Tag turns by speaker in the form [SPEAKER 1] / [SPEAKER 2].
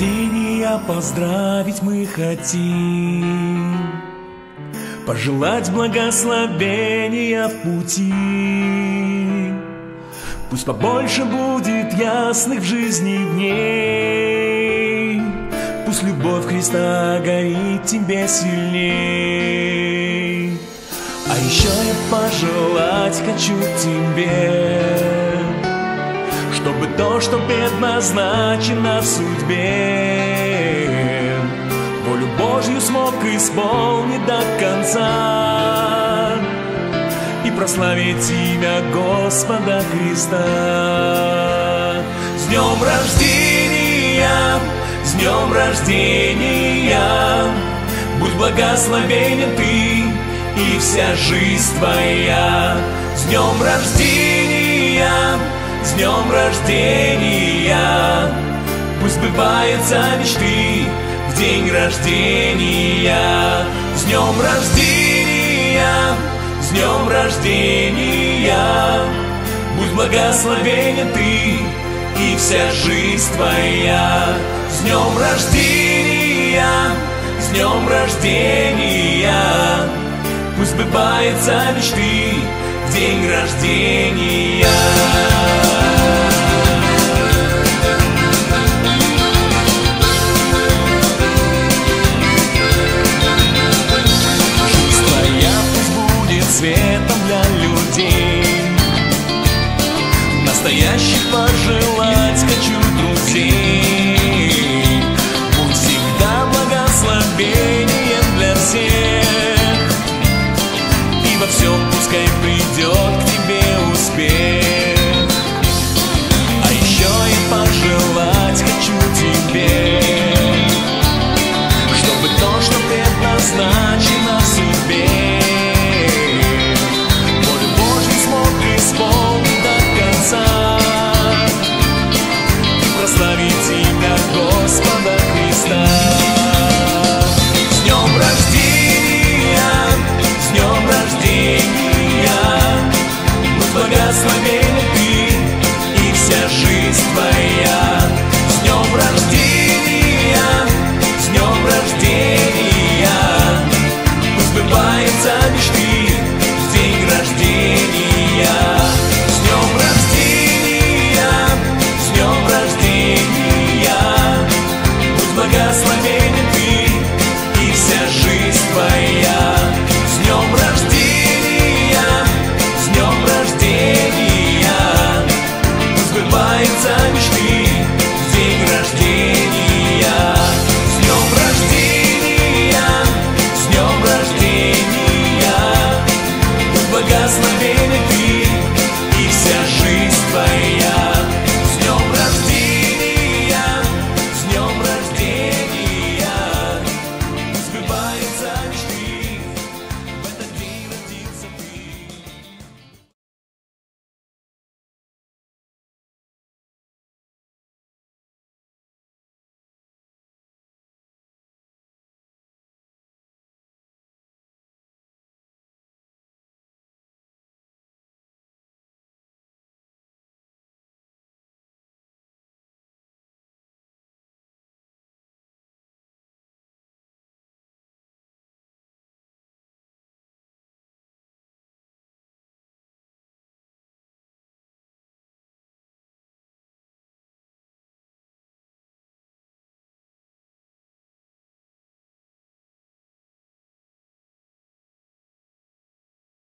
[SPEAKER 1] тебя поздравить мы хотим. Пожелать благословения в пути. Пусть побольше будет ясных в жизни дней. Пусть любовь Христа горит тебе сильней. А еще я пожелать хочу тебе то, что предназначено в судьбе Волю Божью смог исполнить до конца И прославить имя Господа Христа С днем рождения! С днем рождения! Будь благословенен ты и вся жизнь твоя. С днем рождения! С днем рождения! Пусть сбываются мечты в день рождения. С днем рождения! С днем рождения! Будь благословенен ты и вся жизнь твоя. С днем рождения, с днем рождения, Пусть сбываются мечты в день рождения.